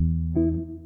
Música